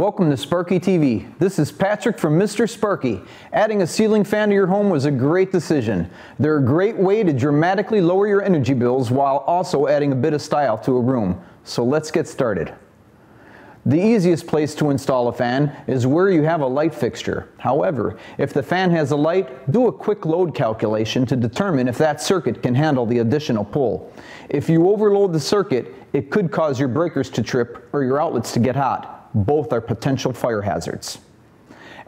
Welcome to Sparky TV. This is Patrick from Mr. Sparky. Adding a ceiling fan to your home was a great decision. They're a great way to dramatically lower your energy bills while also adding a bit of style to a room. So let's get started. The easiest place to install a fan is where you have a light fixture. However, if the fan has a light, do a quick load calculation to determine if that circuit can handle the additional pull. If you overload the circuit, it could cause your breakers to trip or your outlets to get hot. Both are potential fire hazards.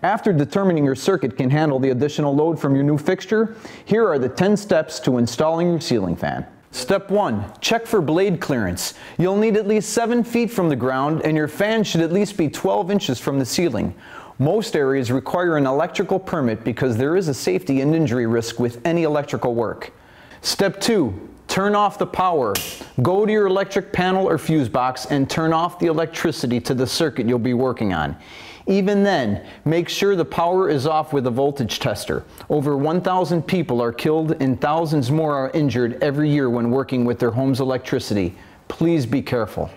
After determining your circuit can handle the additional load from your new fixture, here are the 10 steps to installing your ceiling fan. Step 1. Check for blade clearance. You'll need at least 7 feet from the ground and your fan should at least be 12 inches from the ceiling. Most areas require an electrical permit because there is a safety and injury risk with any electrical work. Step 2. Turn off the power. Go to your electric panel or fuse box and turn off the electricity to the circuit you'll be working on. Even then, make sure the power is off with a voltage tester. Over 1,000 people are killed and thousands more are injured every year when working with their home's electricity. Please be careful.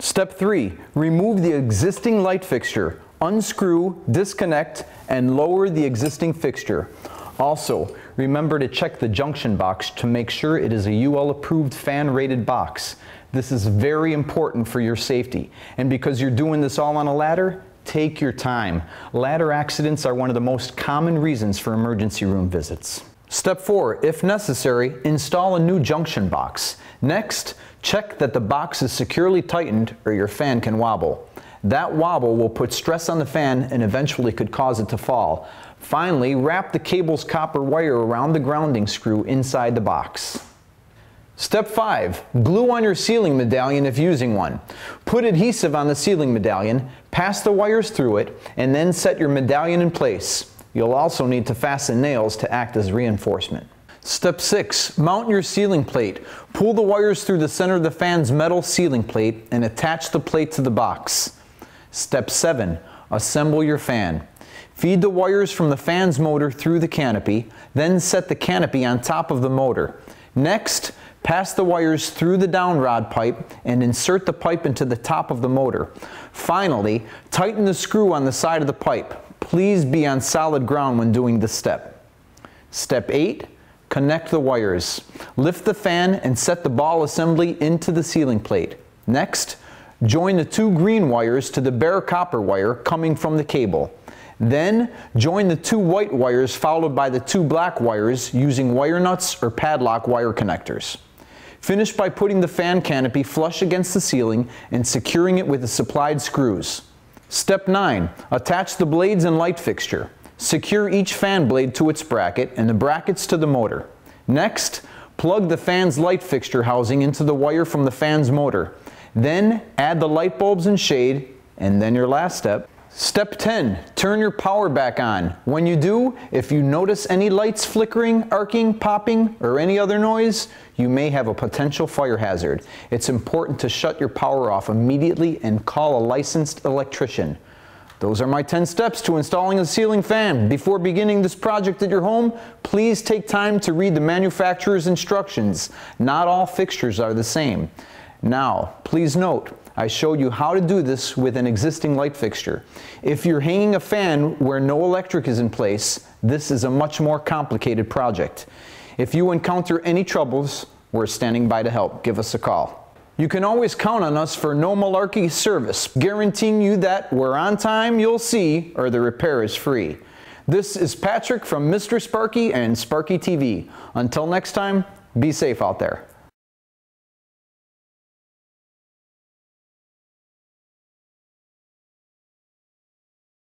Step 3. Remove the existing light fixture. Unscrew, disconnect, and lower the existing fixture. Also, remember to check the junction box to make sure it is a UL approved fan rated box. This is very important for your safety. And because you're doing this all on a ladder, take your time. Ladder accidents are one of the most common reasons for emergency room visits. Step 4. If necessary, install a new junction box. Next, check that the box is securely tightened or your fan can wobble. That wobble will put stress on the fan and eventually could cause it to fall. Finally, wrap the cable's copper wire around the grounding screw inside the box. Step 5. Glue on your ceiling medallion if using one. Put adhesive on the ceiling medallion, pass the wires through it, and then set your medallion in place. You'll also need to fasten nails to act as reinforcement. Step 6. Mount your ceiling plate. Pull the wires through the center of the fan's metal ceiling plate and attach the plate to the box. Step 7. Assemble your fan. Feed the wires from the fan's motor through the canopy, then set the canopy on top of the motor. Next, pass the wires through the down rod pipe and insert the pipe into the top of the motor. Finally, tighten the screw on the side of the pipe. Please be on solid ground when doing this step. Step 8. Connect the wires. Lift the fan and set the ball assembly into the ceiling plate. Next, join the two green wires to the bare copper wire coming from the cable. Then join the two white wires followed by the two black wires using wire nuts or padlock wire connectors. Finish by putting the fan canopy flush against the ceiling and securing it with the supplied screws. Step 9. Attach the blades and light fixture. Secure each fan blade to its bracket and the brackets to the motor. Next, plug the fan's light fixture housing into the wire from the fan's motor. Then add the light bulbs and shade, and then your last step, Step 10, turn your power back on. When you do, if you notice any lights flickering, arcing, popping, or any other noise, you may have a potential fire hazard. It's important to shut your power off immediately and call a licensed electrician. Those are my 10 steps to installing a ceiling fan. Before beginning this project at your home, please take time to read the manufacturer's instructions. Not all fixtures are the same. Now, please note, I showed you how to do this with an existing light fixture. If you're hanging a fan where no electric is in place, this is a much more complicated project. If you encounter any troubles, we're standing by to help. Give us a call. You can always count on us for no malarkey service, guaranteeing you that we're on time, you'll see, or the repair is free. This is Patrick from Mr. Sparky and Sparky TV. Until next time, be safe out there.